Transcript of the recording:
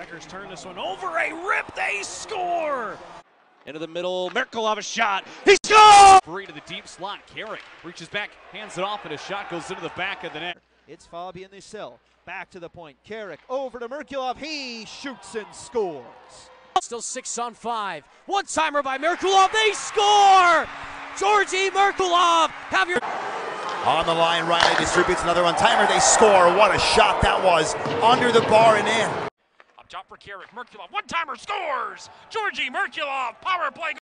Checkers turn this one over. A rip. They score. Into the middle. Merkulov a shot. He scores! Free to the deep slot. Carrick reaches back, hands it off, and a shot goes into the back of the net. It's Fabian Lysell. Back to the point. Carrick over to Merkulov. He shoots and scores. Still six on five. One timer by Merkulov. They score! Georgii Merkulov. Have your. On the line, Riley distributes another one timer. They score. What a shot that was. Under the bar and in. Top for Carrick. Merkulov. One timer scores. Georgii Merkulov. Power play.